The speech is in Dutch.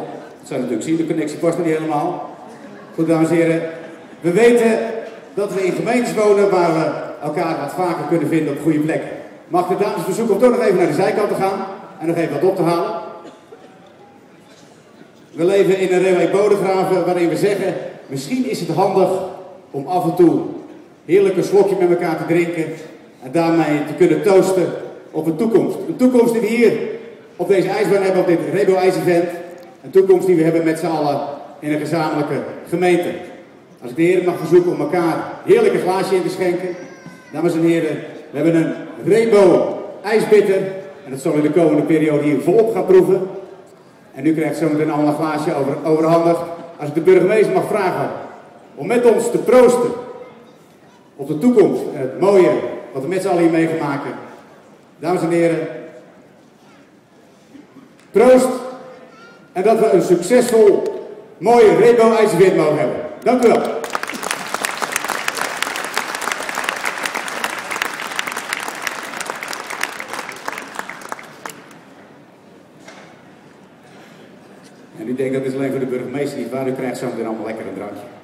Dat zou je natuurlijk zien, de connectie past nog niet helemaal. Goed, dames en heren. We weten dat we in gemeentes wonen waar we elkaar wat vaker kunnen vinden op goede plekken. Mag de dames verzoeken om toch nog even naar de zijkant te gaan en nog even wat op te halen. We leven in een railway Bodegraven waarin we zeggen, misschien is het handig om af en toe heerlijk een slokje met elkaar te drinken en daarmee te kunnen toosten op een toekomst. Een toekomst die we hier op deze ijsbaan hebben, op dit Rebo Event. Een toekomst die we hebben met z'n allen in een gezamenlijke gemeente. Als ik de heren mag verzoeken om elkaar heerlijk een glaasje in te schenken. Dames en heren, we hebben een Rebo ijsbitter. En dat zal in de komende periode hier volop gaan proeven. En nu krijgt zometeen allemaal een glaasje over, overhandigd. Als ik de burgemeester mag vragen om met ons te proosten op de toekomst en het mooie wat we met z'n allen hier mee gaan maken. Dames en heren, proost en dat we een succesvol, mooie Rebo IJzerwit mogen hebben. Dank u wel. En u denkt dat is alleen voor de burgemeester niet waar, u krijgt zo meteen allemaal lekker een drankje.